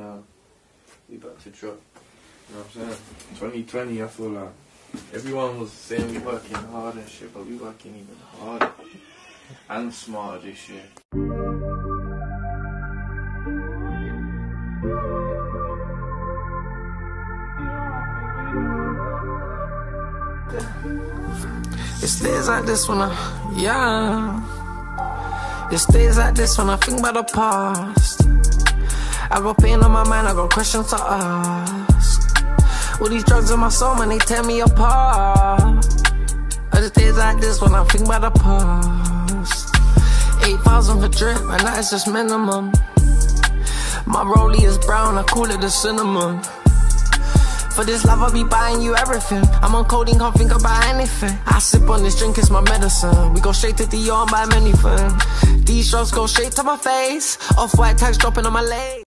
now we about to drop. You know what I'm saying? 2020, I feel like everyone was saying we working hard and shit, but we working even harder and smarter this year. It's days like this when I, yeah. It's days like this when I think about the past. I got pain on my mind, I got questions to ask. All these drugs in my soul, man, they tear me apart. It's days like this when I think about the past. 8,000 for drip, and that is just minimum. My rollie is brown, I call it the cinnamon. For this love, I'll be buying you everything. I'm on codeine, can't think about anything. I sip on this drink, it's my medicine. We go straight to the and buy anything. These drugs go straight to my face. Off white tags dropping on my leg.